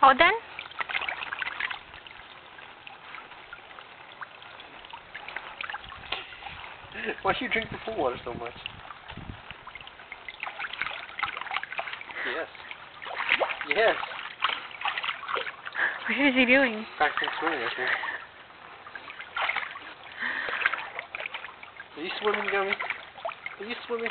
All done? Why do you drink the pool water so much? Yes. Yes. What is he doing? Practicing swimming. Are you swimming, Gummi? Are you swimming?